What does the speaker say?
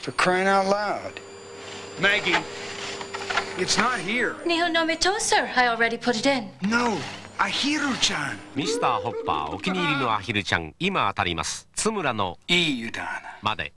For crying out loud. Maggie, it's not here. Nihonome toaster. I already put it in. No, アヒルちゃんミスターホッパーお気に入りのアヒルちゃん今当たります津村のいい油断。まで